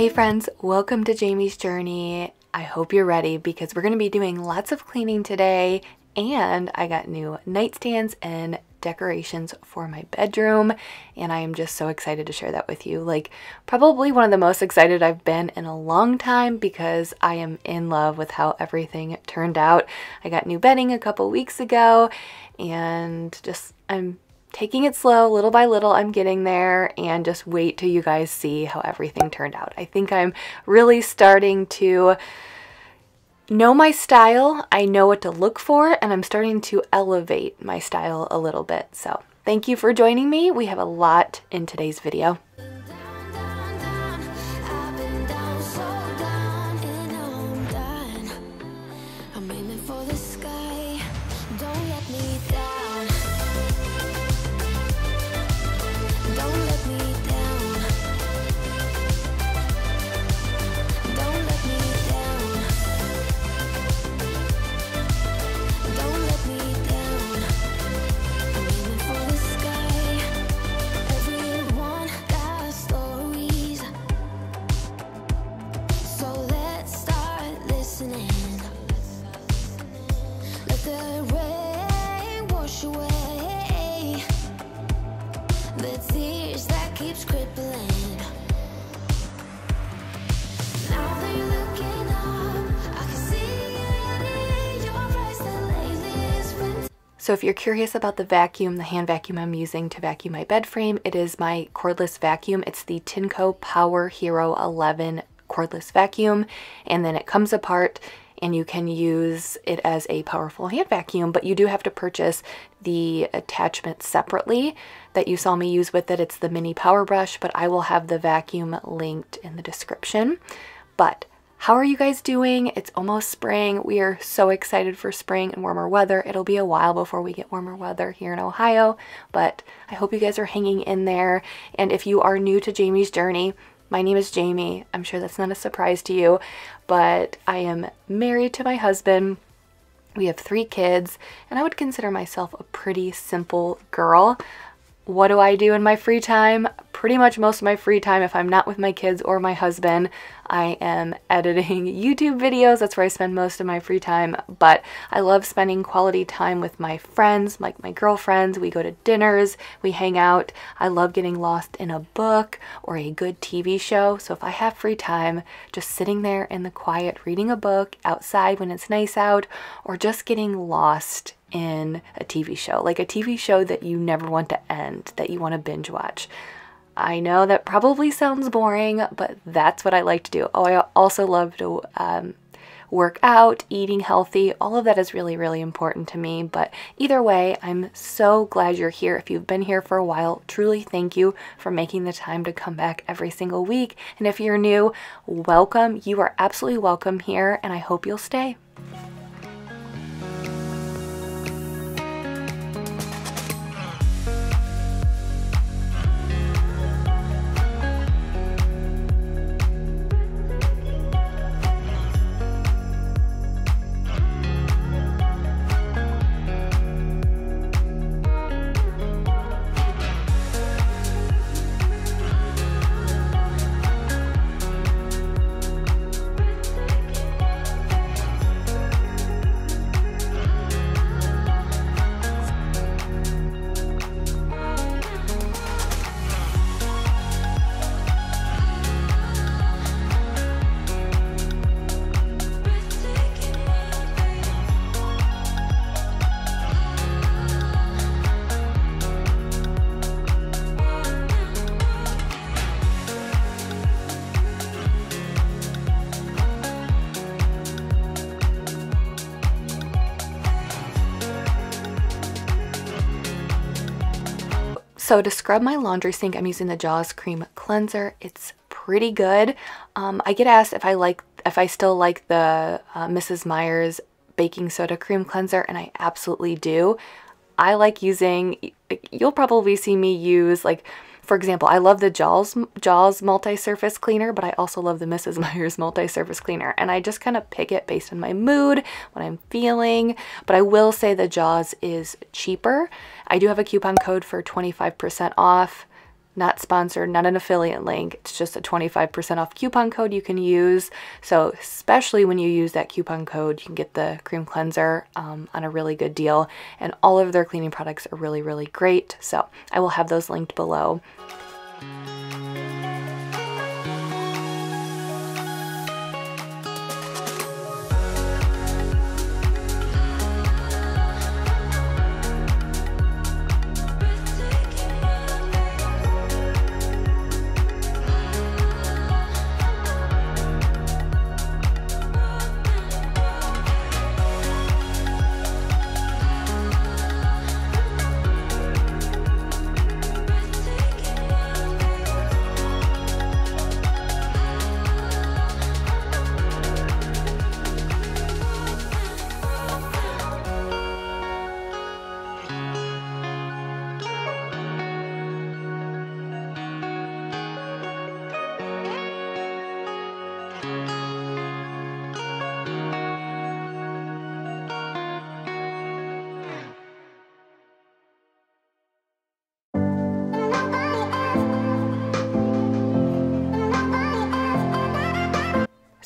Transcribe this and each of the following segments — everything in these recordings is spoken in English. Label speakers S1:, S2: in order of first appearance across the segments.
S1: Hey friends, welcome to Jamie's Journey. I hope you're ready because we're going to be doing lots of cleaning today and I got new nightstands and decorations for my bedroom and I am just so excited to share that with you. Like probably one of the most excited I've been in a long time because I am in love with how everything turned out. I got new bedding a couple weeks ago and just I'm taking it slow little by little i'm getting there and just wait till you guys see how everything turned out. I think i'm really starting to know my style. I know what to look for and i'm starting to elevate my style a little bit. So thank you for joining me. We have a lot in today's video
S2: So
S1: if you're curious about the vacuum, the hand vacuum I'm using to vacuum my bed frame, it is my cordless vacuum. It's the Tineco Power Hero 11 cordless vacuum and then it comes apart and you can use it as a powerful hand vacuum, but you do have to purchase the attachment separately that you saw me use with it. It's the mini power brush, but I will have the vacuum linked in the description. But how are you guys doing? It's almost spring. We are so excited for spring and warmer weather. It'll be a while before we get warmer weather here in Ohio, but I hope you guys are hanging in there. And if you are new to Jamie's journey, my name is Jamie. I'm sure that's not a surprise to you, but I am married to my husband. We have three kids, and I would consider myself a pretty simple girl. What do I do in my free time? Pretty much most of my free time, if I'm not with my kids or my husband, I am editing YouTube videos. That's where I spend most of my free time. But I love spending quality time with my friends, like my girlfriends. We go to dinners, we hang out. I love getting lost in a book or a good TV show. So if I have free time, just sitting there in the quiet, reading a book outside when it's nice out, or just getting lost in a TV show, like a TV show that you never want to end, that you want to binge watch. I know that probably sounds boring, but that's what I like to do. Oh, I also love to um, work out, eating healthy. All of that is really, really important to me. But either way, I'm so glad you're here. If you've been here for a while, truly thank you for making the time to come back every single week. And if you're new, welcome. You are absolutely welcome here, and I hope you'll stay. So to scrub my laundry sink, I'm using the Jaws Cream Cleanser. It's pretty good. Um, I get asked if I like, if I still like the uh, Mrs. Meyer's baking soda cream cleanser, and I absolutely do. I like using, you'll probably see me use like for example, I love the Jaws Jaws multi-surface cleaner, but I also love the Mrs. Meyer's multi-surface cleaner. And I just kind of pick it based on my mood, what I'm feeling. But I will say the Jaws is cheaper. I do have a coupon code for 25% off not sponsored, not an affiliate link. It's just a 25% off coupon code you can use. So, especially when you use that coupon code, you can get the cream cleanser um, on a really good deal. And all of their cleaning products are really, really great. So, I will have those linked below.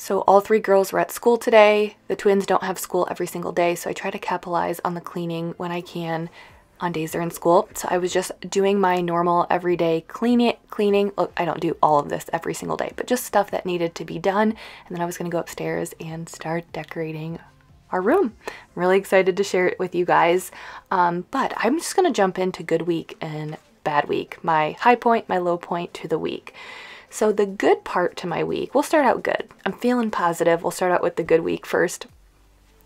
S1: So all three girls were at school today. The twins don't have school every single day, so I try to capitalize on the cleaning when I can on days they're in school. So I was just doing my normal everyday cleaning cleaning. Look, I don't do all of this every single day, but just stuff that needed to be done. And then I was going to go upstairs and start decorating our room. I'm really excited to share it with you guys. Um, but I'm just going to jump into good week and bad week, my high point, my low point to the week. So, the good part to my week, we'll start out good. I'm feeling positive. We'll start out with the good week first,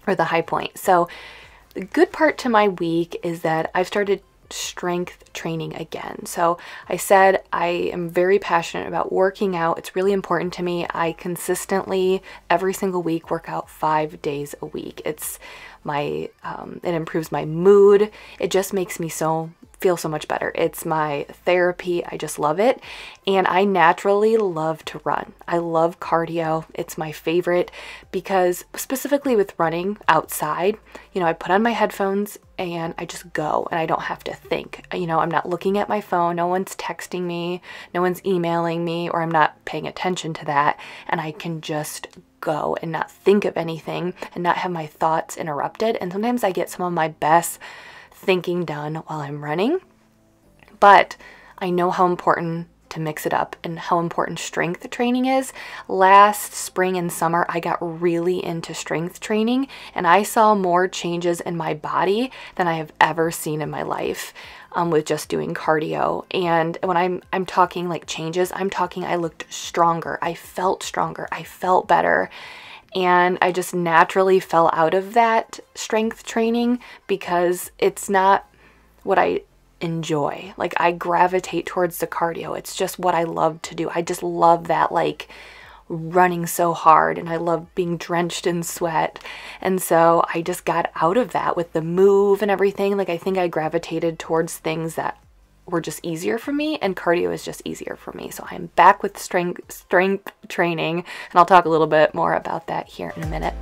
S1: or the high point. So, the good part to my week is that I've started strength training again. So, I said I am very passionate about working out. It's really important to me. I consistently, every single week, work out five days a week. It's my, um, it improves my mood. It just makes me so feel so much better. It's my therapy. I just love it. And I naturally love to run. I love cardio. It's my favorite because, specifically with running outside, you know, I put on my headphones and I just go and I don't have to think. You know, I'm not looking at my phone. No one's texting me. No one's emailing me, or I'm not paying attention to that. And I can just go and not think of anything and not have my thoughts interrupted. And sometimes I get some of my best thinking done while I'm running. But I know how important to mix it up and how important strength training is. Last spring and summer, I got really into strength training and I saw more changes in my body than I have ever seen in my life um, with just doing cardio. And when I'm I'm talking like changes, I'm talking I looked stronger, I felt stronger, I felt better. And I just naturally fell out of that strength training because it's not what I enjoy. Like I gravitate towards the cardio. It's just what I love to do. I just love that like running so hard and I love being drenched in sweat. And so I just got out of that with the move and everything. Like I think I gravitated towards things that were just easier for me and cardio is just easier for me. So I'm back with strength strength training and I'll talk a little bit more about that here in a minute.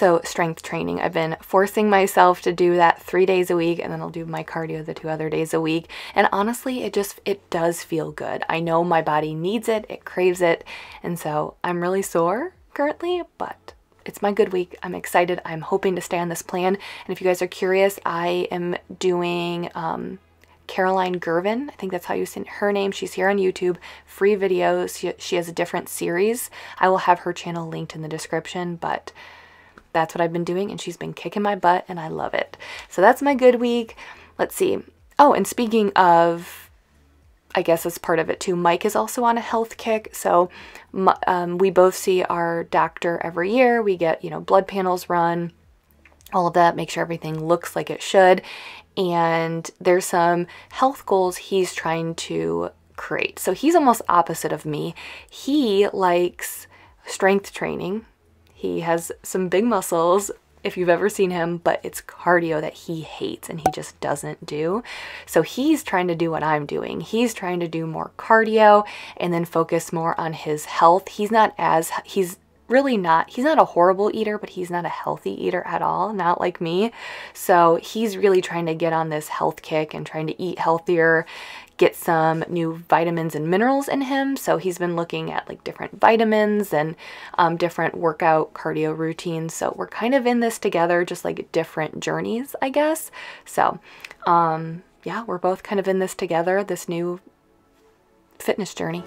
S1: So, strength training. I've been forcing myself to do that 3 days a week and then I'll do my cardio the two other days a week. And honestly, it just it does feel good. I know my body needs it, it craves it. And so, I'm really sore currently, but it's my good week. I'm excited. I'm hoping to stay on this plan. And if you guys are curious, I am doing um, Caroline Girvan. I think that's how you say her name. She's here on YouTube. Free videos. She, she has a different series. I will have her channel linked in the description, but that's what I've been doing and she's been kicking my butt and I love it. So that's my good week. Let's see. Oh, and speaking of I guess as part of it too. Mike is also on a health kick, so um, we both see our doctor every year. We get you know blood panels run, all of that, make sure everything looks like it should, and there's some health goals he's trying to create. So he's almost opposite of me. He likes strength training. He has some big muscles, if you've ever seen him, but it's cardio that he hates and he just doesn't do. So he's trying to do what I'm doing. He's trying to do more cardio and then focus more on his health. He's not as, he's really not, he's not a horrible eater, but he's not a healthy eater at all, not like me. So he's really trying to get on this health kick and trying to eat healthier, get some new vitamins and minerals in him. So he's been looking at like different vitamins and um, different workout cardio routines. So we're kind of in this together, just like different journeys, I guess. So um, yeah, we're both kind of in this together, this new fitness journey.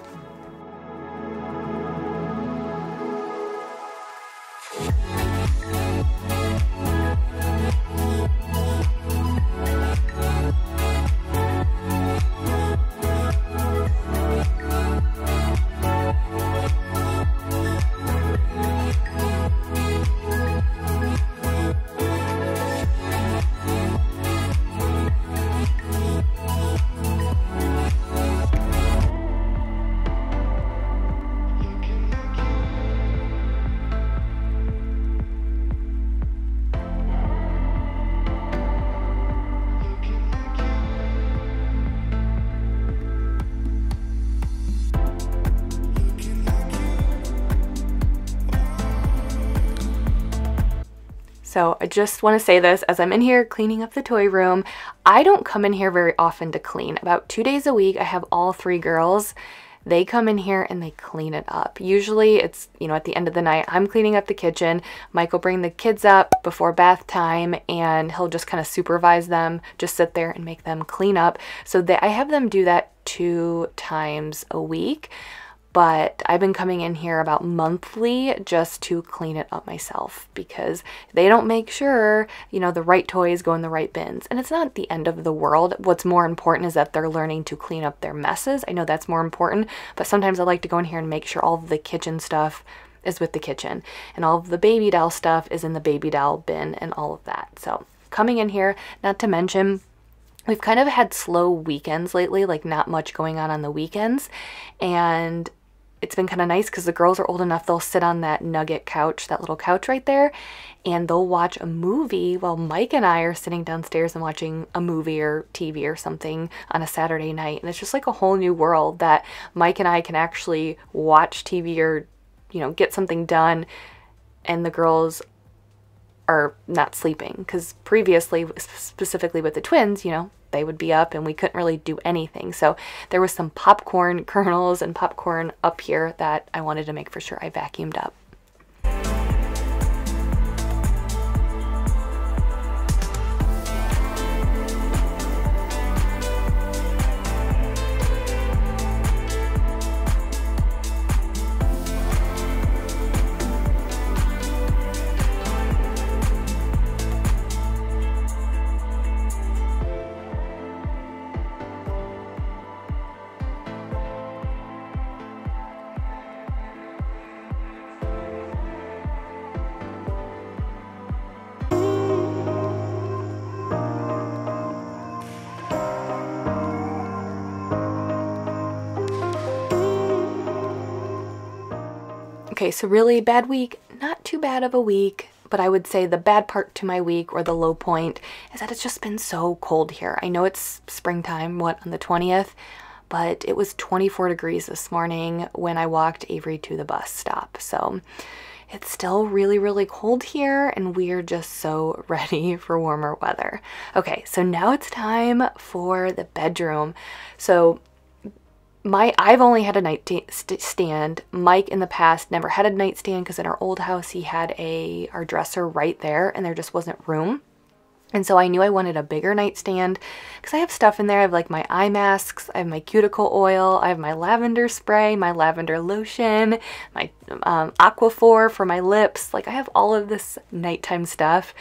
S1: So I just want to say this as I'm in here cleaning up the toy room. I don't come in here very often to clean. About two days a week, I have all three girls. They come in here and they clean it up. Usually it's, you know, at the end of the night, I'm cleaning up the kitchen. Mike will bring the kids up before bath time and he'll just kind of supervise them, just sit there and make them clean up. So I have them do that two times a week but I've been coming in here about monthly just to clean it up myself because they don't make sure, you know, the right toys go in the right bins. And it's not the end of the world. What's more important is that they're learning to clean up their messes. I know that's more important, but sometimes I like to go in here and make sure all the kitchen stuff is with the kitchen and all of the baby doll stuff is in the baby doll bin and all of that. So coming in here, not to mention we've kind of had slow weekends lately, like not much going on on the weekends. And it's been kind of nice because the girls are old enough, they'll sit on that nugget couch, that little couch right there, and they'll watch a movie while Mike and I are sitting downstairs and watching a movie or TV or something on a Saturday night. And it's just like a whole new world that Mike and I can actually watch TV or, you know, get something done, and the girls are not sleeping because previously specifically with the twins you know they would be up and we couldn't really do anything. So there was some popcorn kernels and popcorn up here that i wanted to make for sure i vacuumed up so really bad week, not too bad of a week, but I would say the bad part to my week or the low point is that it's just been so cold here. I know it's springtime, what, on the 20th, but it was 24 degrees this morning when I walked Avery to the bus stop. So it's still really, really cold here, and we're just so ready for warmer weather. Okay, so now it's time for the bedroom. So my I've only had a nightstand. Mike in the past never had a nightstand because in our old house he had a our dresser right there and there just wasn't room. And so I knew I wanted a bigger nightstand because I have stuff in there. I have like my eye masks, I have my cuticle oil, I have my lavender spray, my lavender lotion, my um, Aquaphor for my lips. Like I have all of this nighttime stuff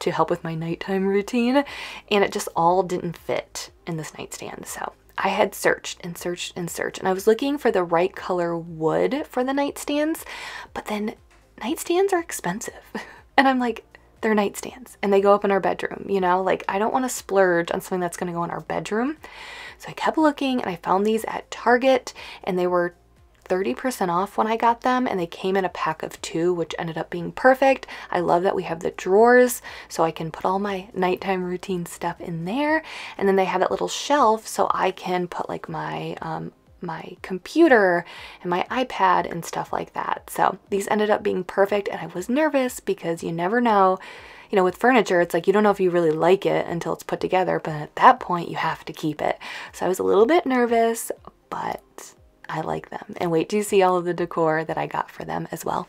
S1: to help with my nighttime routine and it just all didn't fit in this nightstand. So I had searched and searched and searched and I was looking for the right color wood for the nightstands, but then nightstands are expensive. And I'm like, they're nightstands and they go up in our bedroom, you know? Like, I don't want to splurge on something that's going to go in our bedroom. So I kept looking and I found these at Target and they were 30% off when I got them and they came in a pack of two, which ended up being perfect. I love that we have the drawers so I can put all my nighttime routine stuff in there. And then they have that little shelf so I can put like my um, my computer and my iPad and stuff like that. So these ended up being perfect and I was nervous because you never know. You know, with furniture, it's like you don't know if you really like it until it's put together, but at that point you have to keep it. So I was a little bit nervous, but I like them. And wait to see all of the decor that I got for them as well.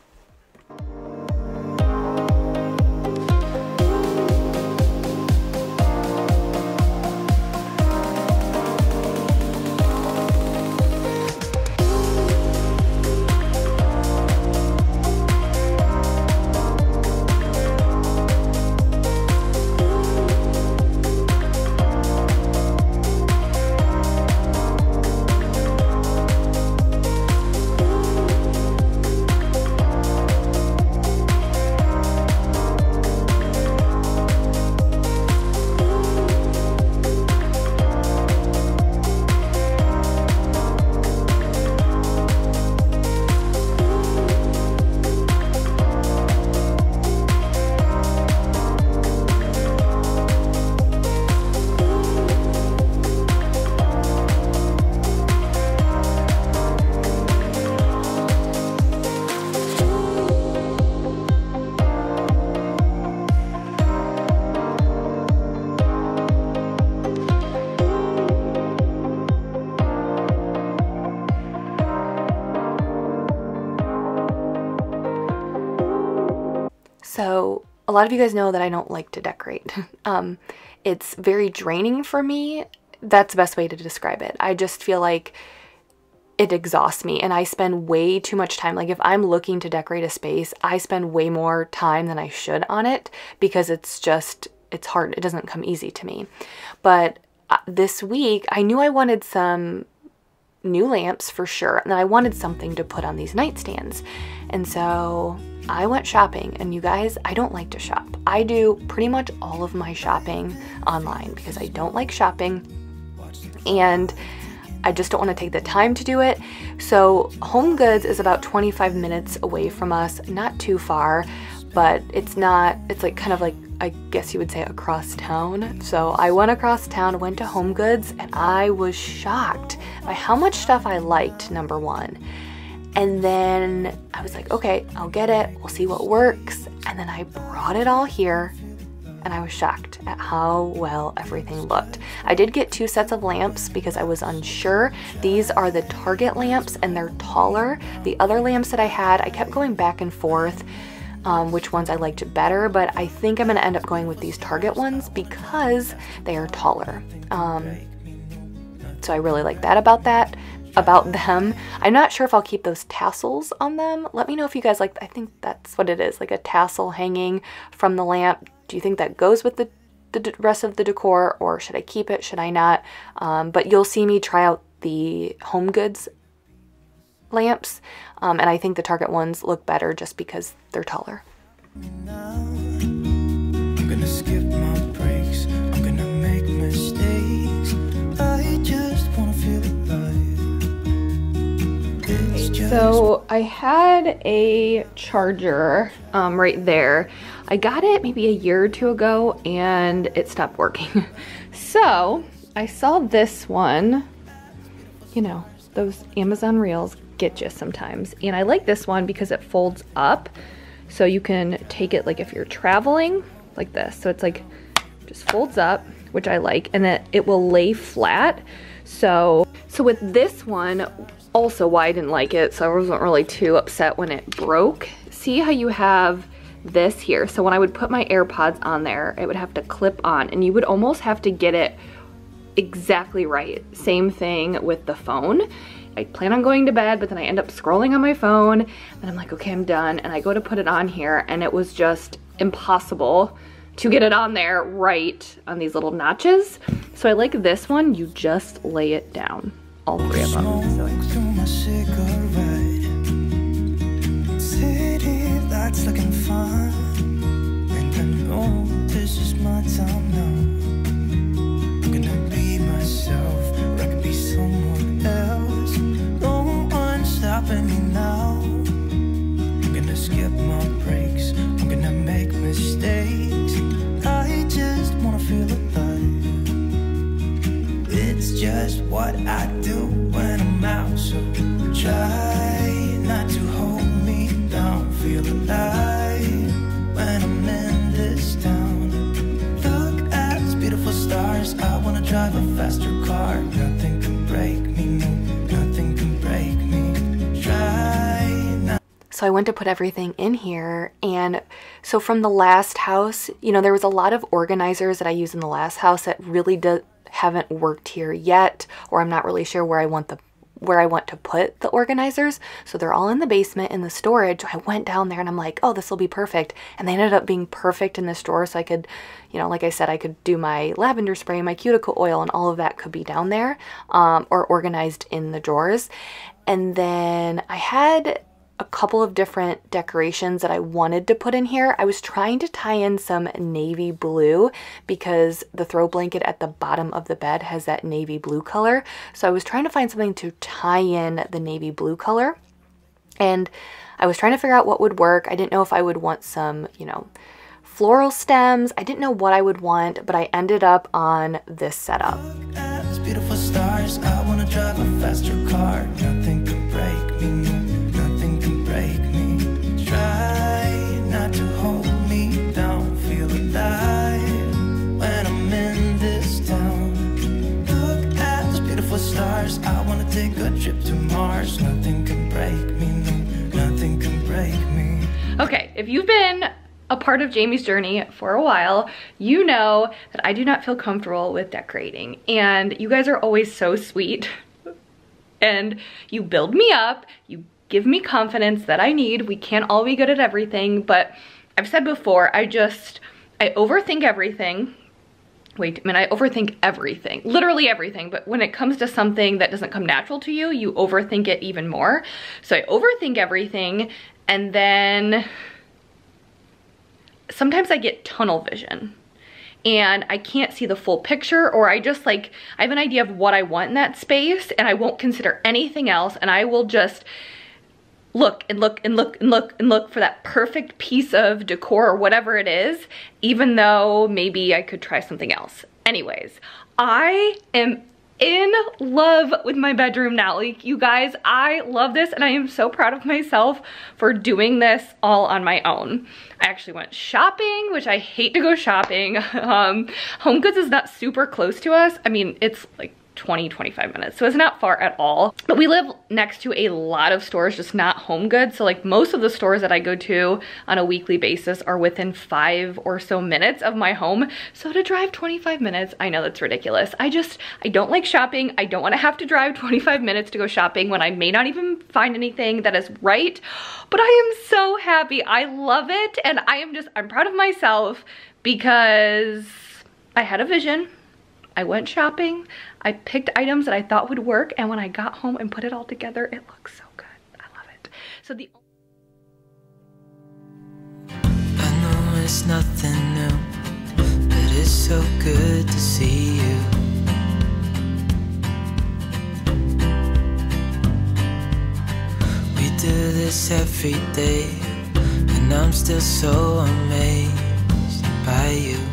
S1: A lot of you guys know that I don't like to decorate. um, it's very draining for me. That's the best way to describe it. I just feel like it exhausts me and I spend way too much time. Like if I'm looking to decorate a space, I spend way more time than I should on it because it's just, it's hard. It doesn't come easy to me. But uh, this week, I knew I wanted some new lamps for sure. And I wanted something to put on these nightstands. And so I went shopping and you guys, I don't like to shop. I do pretty much all of my shopping online because I don't like shopping and I just don't want to take the time to do it. So Home Goods is about 25 minutes away from us, not too far, but it's not, it's like kind of like, I guess you would say across town. So I went across town, went to Home Goods, and I was shocked by how much stuff I liked, number one. And then I was like, okay, I'll get it. We'll see what works. And then I brought it all here and I was shocked at how well everything looked. I did get two sets of lamps because I was unsure. These are the Target lamps and they're taller. The other lamps that I had, I kept going back and forth um, which ones I liked better, but I think I'm gonna end up going with these Target ones because they are taller. Um, so I really like that about that about them. I'm not sure if I'll keep those tassels on them. Let me know if you guys like, I think that's what it is, like a tassel hanging from the lamp. Do you think that goes with the, the rest of the decor or should I keep it, should I not? Um, but you'll see me try out the Home Goods lamps um, and I think the Target ones look better just because they're taller. So I had a charger um, right there. I got it maybe a year or two ago and it stopped working. so I saw this one you know, those Amazon reels get you sometimes. And I like this one because it folds up. So you can take it like if you're traveling like this. So it's like just folds up, which I like, and then it will lay flat. So, so with this one, also why I didn't like it, so I wasn't really too upset when it broke. See how you have this here. So when I would put my AirPods on there, it would have to clip on and you would almost have to get it exactly right. Same thing with the phone. I plan on going to bed, but then I end up scrolling on my phone and I'm like, okay, I'm done. And I go to put it on here and it was just impossible to get it on there right on these little notches. So I like this one, you just lay it down, all three of them. So. looking fun And I know this is my time now. I'm gonna be myself. I can be someone else. No one's stopping me now. I'm gonna skip my breaks. I'm gonna make mistakes just what I do when I'm out. So try not to hold me down. Feel alive when I'm in this town. Look at these beautiful stars. I wanna drive a faster car. Nothing can break me, no, nothing can break me. Try so I went to put everything in here and so from the last house, you know, there was a lot of organizers that I used in the last house that really do, haven't worked here yet or I'm not really sure where I want the where I want to put the organizers. So they're all in the basement in the storage. I went down there and I'm like, oh, this will be perfect. And they ended up being perfect in this drawer. So I could, you know, like I said, I could do my lavender spray, my cuticle oil, and all of that could be down there um, or organized in the drawers. And then I had a couple of different decorations that I wanted to put in here. I was trying to tie in some navy blue because the throw blanket at the bottom of the bed has that navy blue color. So I was trying to find something to tie in the navy blue color. And I was trying to figure out what would work. I didn't know if I would want some, you know, floral stems. I didn't know what I would want, but I ended up on this setup. If you've been a part of Jamie's journey for a while, you know that I do not feel comfortable with decorating. And you guys are always so sweet. and you build me up, you give me confidence that I need. We can't all be good at everything, but I've said before, I just, I overthink everything. Wait, I mean, I overthink everything, literally everything, but when it comes to something that doesn't come natural to you, you overthink it even more. So I overthink everything, and then sometimes I get tunnel vision and I can't see the full picture or I just like, I have an idea of what I want in that space and I won't consider anything else and I will just look and look and look and look and look for that perfect piece of decor or whatever it is, even though maybe I could try something else. Anyways, I am in love with my bedroom now. Like you guys, I love this and I am so proud of myself for doing this all on my own. I actually went shopping, which I hate to go shopping. Um, Home Goods is not super close to us. I mean, it's like 20, 25 minutes. So it's not far at all. But we live next to a lot of stores, just not home goods. So like most of the stores that I go to on a weekly basis are within five or so minutes of my home. So to drive 25 minutes, I know that's ridiculous. I just, I don't like shopping. I don't wanna have to drive 25 minutes to go shopping when I may not even find anything that is right. But I am so happy. I love it. And I am just, I'm proud of myself because I had a vision. I went shopping. I picked items that I thought would work and when I got home and put it all together, it looks so good. I love it. So the I know it's nothing new, but it's so good to see you. We do this every day, and I'm still so amazed by you.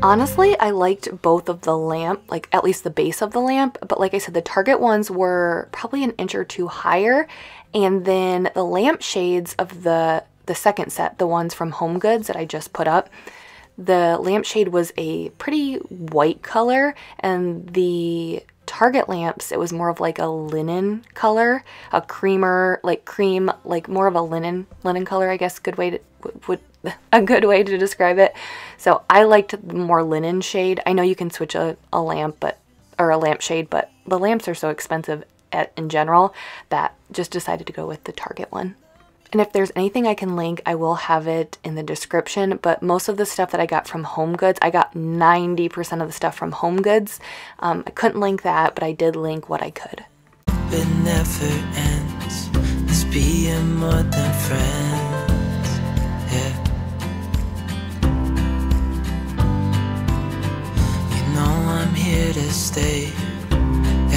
S1: Honestly, I liked both of the lamp, like at least the base of the lamp, but like I said, the Target ones were probably an inch or two higher. And then the lamp shades of the, the second set, the ones from Home Goods that I just put up, the lampshade was a pretty white color and the Target lamps, it was more of like a linen color, a creamer, like cream, like more of a linen, linen color, I guess, good way to, would, a good way to describe it. So I liked the more linen shade. I know you can switch a, a lamp, but, or a lampshade, but the lamps are so expensive at, in general that just decided to go with the Target one. And if there's anything I can link, I will have it in the description. But most of the stuff that I got from Home Goods, I got 90% of the stuff from Home Goods. Um, I couldn't link that, but I did link what I could.
S3: It never ends. Let's be more than friends. Here to stay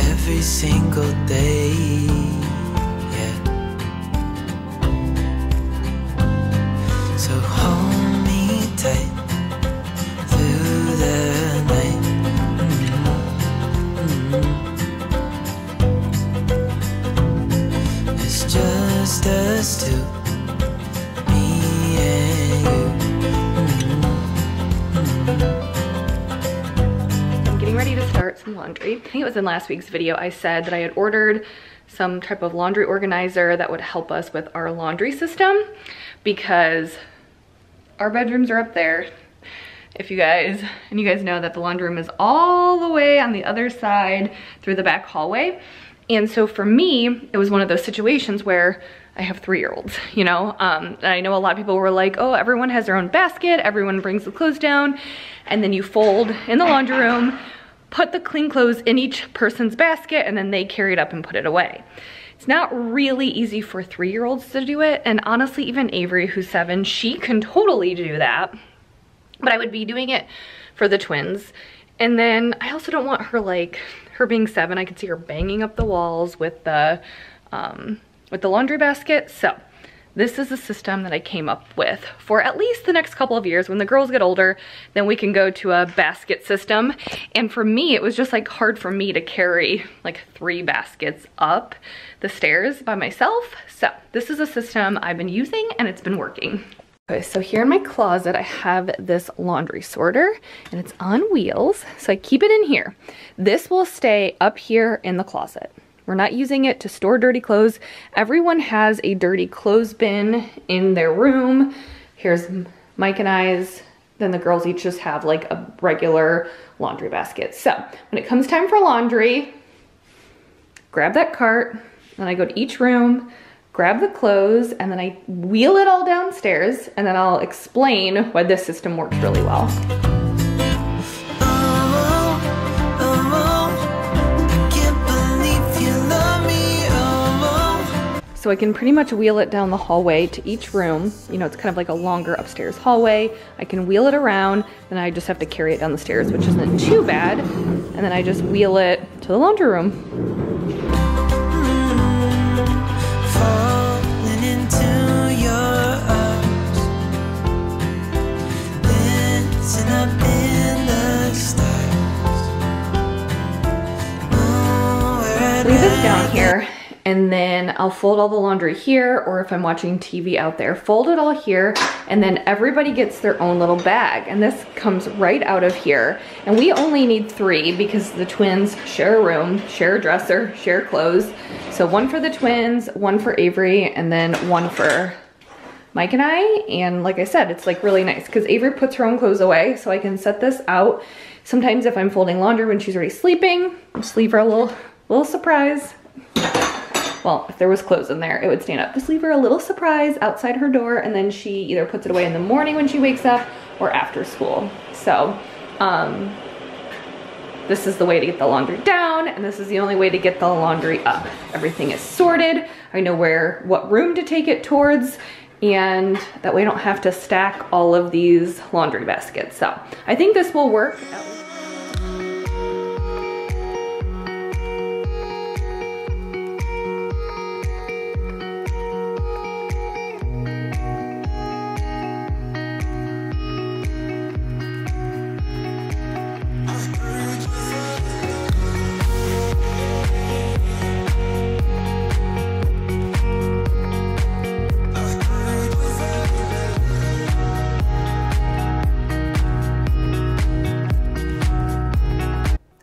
S3: every single day. So hold me tight through the night. Mm-hmm. It's just us two,
S1: some laundry. I think it was in last week's video I said that I had ordered some type of laundry organizer that would help us with our laundry system because our bedrooms are up there. If you guys, and you guys know that the laundry room is all the way on the other side through the back hallway. And so for me, it was one of those situations where I have three-year-olds, you know? Um, and I know a lot of people were like, oh, everyone has their own basket, everyone brings the clothes down, and then you fold in the laundry room, put the clean clothes in each person's basket, and then they carry it up and put it away. It's not really easy for three-year-olds to do it. And honestly, even Avery, who's seven, she can totally do that. But I would be doing it for the twins. And then I also don't want her like, her being seven, I could see her banging up the walls with the, um, with the laundry basket. So this is the system that I came up with for at least the next couple of years. When the girls get older, then we can go to a basket system. And for me, it was just like hard for me to carry like three baskets up the stairs by myself. So this is a system I've been using and it's been working. Okay, so here in my closet, I have this laundry sorter and it's on wheels. So I keep it in here. This will stay up here in the closet. We're not using it to store dirty clothes. Everyone has a dirty clothes bin in their room. Here's Mike and I's. Then the girls each just have like a regular laundry basket. So when it comes time for laundry, grab that cart, and I go to each room, grab the clothes, and then I wheel it all downstairs, and then I'll explain why this system works really well. So I can pretty much wheel it down the hallway to each room. You know, it's kind of like a longer upstairs hallway. I can wheel it around, then I just have to carry it down the stairs, which isn't too bad. And then I just wheel it to the laundry room. Leave this down here and then I'll fold all the laundry here or if I'm watching TV out there, fold it all here and then everybody gets their own little bag and this comes right out of here. And we only need three because the twins share a room, share a dresser, share clothes. So one for the twins, one for Avery, and then one for Mike and I. And like I said, it's like really nice because Avery puts her own clothes away so I can set this out. Sometimes if I'm folding laundry when she's already sleeping, just leave her a little, little surprise well, if there was clothes in there, it would stand up. Just leave her a little surprise outside her door and then she either puts it away in the morning when she wakes up or after school. So, um, this is the way to get the laundry down and this is the only way to get the laundry up. Everything is sorted. I know where, what room to take it towards and that way I don't have to stack all of these laundry baskets. So I think this will work.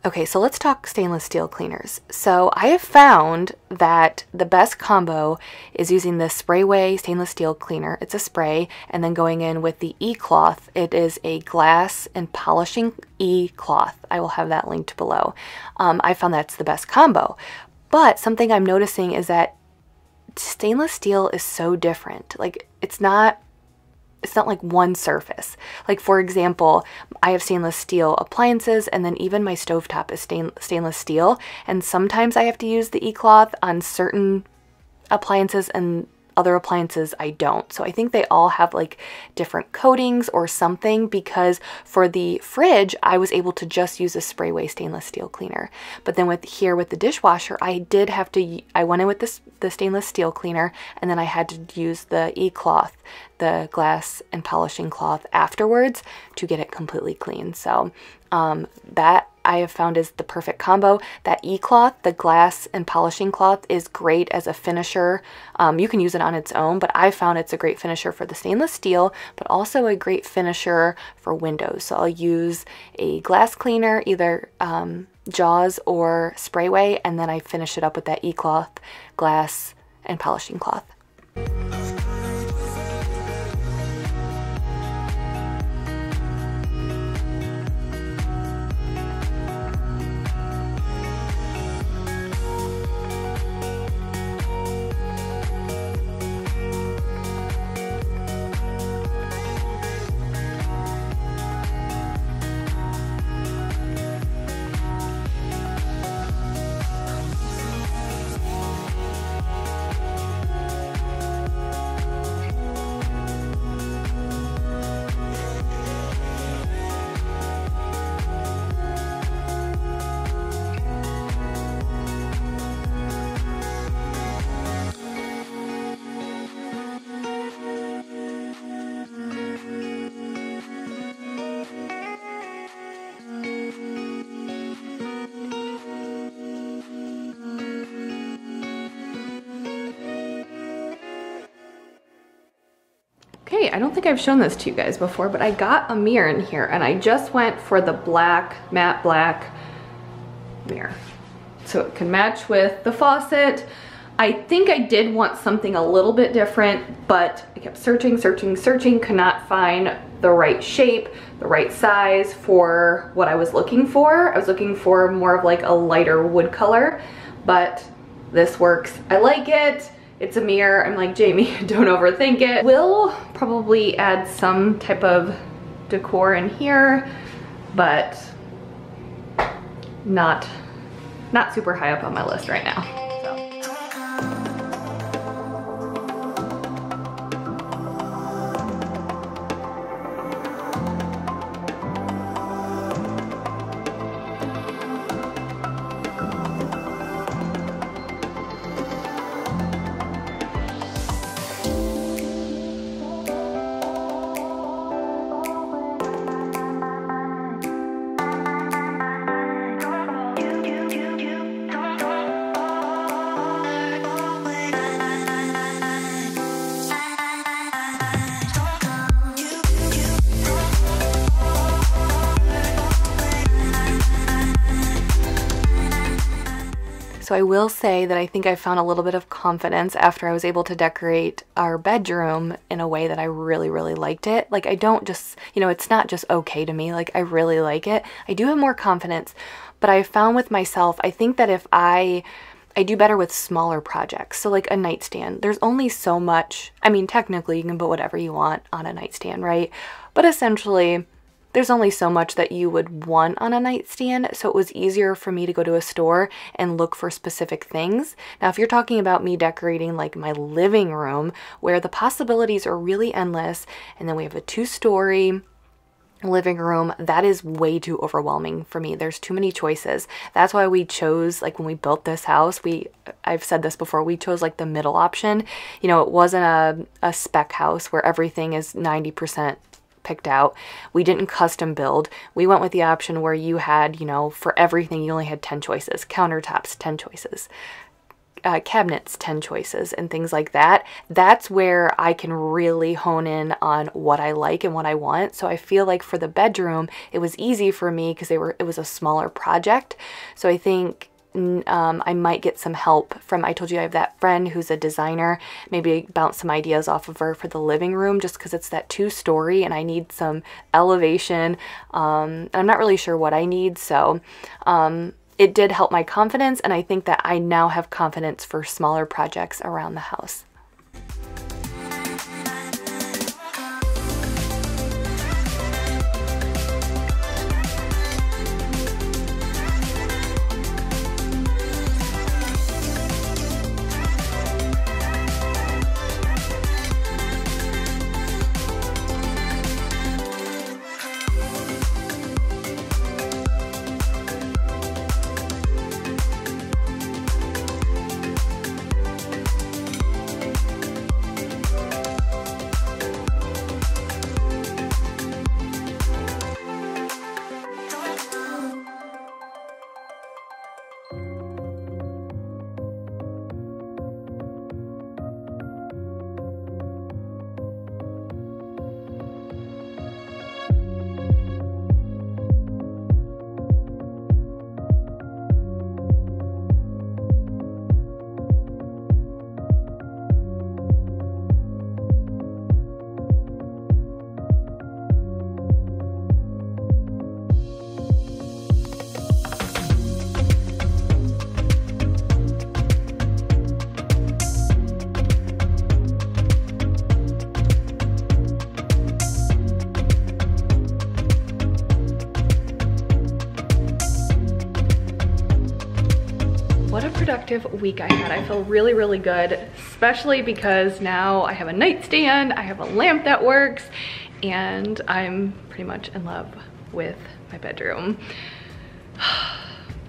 S1: Okay, so let's talk stainless steel cleaners. So I have found that the best combo is using the Sprayway stainless steel cleaner. It's a spray, and then going in with the e-cloth. It is a glass and polishing e-cloth. I will have that linked below. Um, I found that's the best combo. But something I'm noticing is that stainless steel is so different. Like it's not it's not like one surface. Like for example, I have stainless steel appliances and then even my stovetop is stain stainless steel and sometimes I have to use the e-cloth on certain appliances and other appliances I don't. So I think they all have like different coatings or something because for the fridge, I was able to just use a sprayway stainless steel cleaner. But then with here with the dishwasher, I did have to, I went in with this the stainless steel cleaner and then I had to use the e-cloth, the glass and polishing cloth afterwards to get it completely clean. So um, that I have found is the perfect combo. That e-cloth, the glass and polishing cloth, is great as a finisher. Um, you can use it on its own, but I found it's a great finisher for the stainless steel, but also a great finisher for windows. So I'll use a glass cleaner, either um, Jaws or Sprayway, and then I finish it up with that e-cloth, glass, and polishing cloth. Don't think I've shown this to you guys before, but I got a mirror in here and I just went for the black, matte black mirror. So it can match with the faucet. I think I did want something a little bit different, but I kept searching, searching, searching, could not find the right shape, the right size for what I was looking for. I was looking for more of like a lighter wood color, but this works. I like it. It's a mirror. I'm like, Jamie, don't overthink it. We'll probably add some type of decor in here, but not, not super high up on my list right now. So I will say that I think I found a little bit of confidence after I was able to decorate our bedroom in a way that I really, really liked it. Like I don't just, you know, it's not just okay to me. Like I really like it. I do have more confidence, but I found with myself, I think that if I I do better with smaller projects. So like a nightstand, there's only so much. I mean, technically you can put whatever you want on a nightstand, right? But essentially, there's only so much that you would want on a nightstand, so it was easier for me to go to a store and look for specific things. Now, if you're talking about me decorating like my living room, where the possibilities are really endless, and then we have a two story living room that is way too overwhelming for me. There's too many choices. That's why we chose like when we built this house we i've said this before we chose like the middle option. You know it wasn't a, a spec house where everything is 90% picked out. We didn't custom build. We went with the option where you had, you know, for everything, you only had 10 choices. Countertops, 10 choices. uh, cabinets 10 choices and things like that that's where i can really hone in on what i like and what i want so i feel like for the bedroom it was easy for me because they were it was a smaller project so i think um, I might get some help from. I told you I have that friend who's a designer. Maybe bounce some ideas off of her for the living room just because it's that two story and I need some elevation. Um, I'm not really sure what I need, so um, it did help my confidence, and I think that I now have confidence for smaller projects around the house. Week I had. I feel really, really good, especially because now I have a nightstand, I have a lamp that works, and I'm pretty much in love with my bedroom.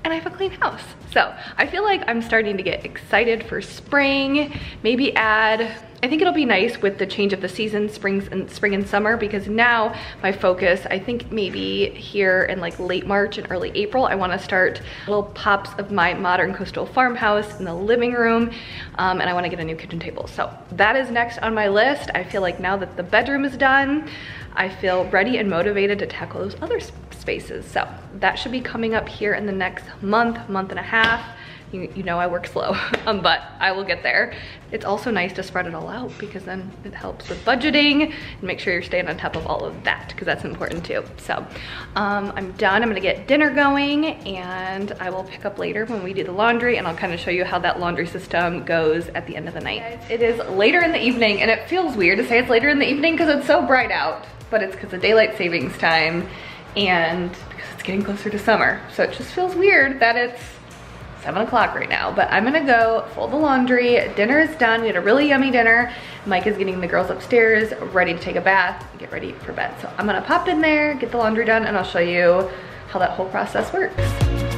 S1: And I have a clean house. So I feel like I'm starting to get excited for spring, maybe add I think it'll be nice with the change of the season, springs and spring and summer, because now my focus, I think maybe here in like late March and early April, I wanna start little pops of my modern coastal farmhouse in the living room, um, and I wanna get a new kitchen table. So that is next on my list. I feel like now that the bedroom is done, I feel ready and motivated to tackle those other spaces. So that should be coming up here in the next month, month and a half. You, you know I work slow, um, but I will get there. It's also nice to spread it all out because then it helps with budgeting and make sure you're staying on top of all of that because that's important too. So um, I'm done. I'm gonna get dinner going and I will pick up later when we do the laundry and I'll kind of show you how that laundry system goes at the end of the night. It is later in the evening and it feels weird to say it's later in the evening because it's so bright out, but it's because of daylight savings time and because it's getting closer to summer. So it just feels weird that it's seven o'clock right now, but I'm gonna go fold the laundry. Dinner is done. We had a really yummy dinner. Mike is getting the girls upstairs ready to take a bath, and get ready for bed. So I'm gonna pop in there, get the laundry done, and I'll show you how that whole process works.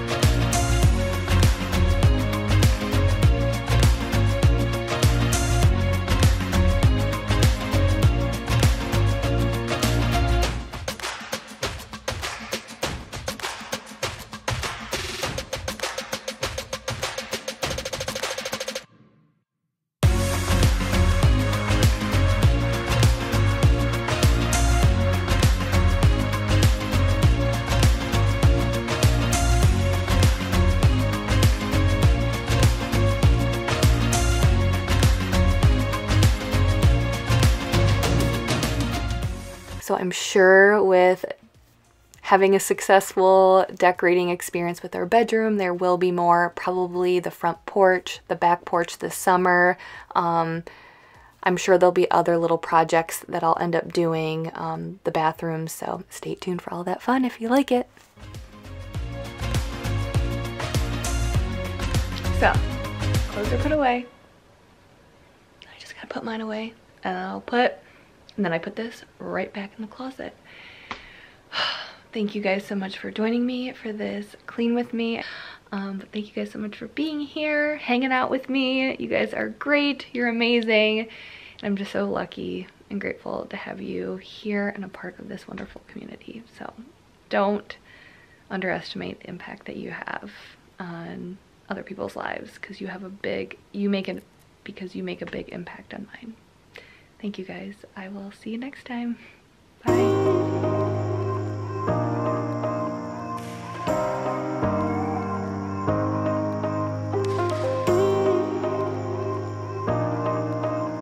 S1: So I'm sure with having a successful decorating experience with our bedroom, there will be more, probably the front porch, the back porch this summer. Um, I'm sure there'll be other little projects that I'll end up doing, um, the bathroom, so stay tuned for all that fun if you like it. So, clothes are put away. I just gotta put mine away and I'll put and then I put this right back in the closet. thank you guys so much for joining me for this clean with me. Um, thank you guys so much for being here, hanging out with me. You guys are great. You're amazing. And I'm just so lucky and grateful to have you here and a part of this wonderful community. So don't underestimate the impact that you have on other people's lives because you have a big, you make it because you make a big impact on mine. Thank you guys. I will see you next time. Bye.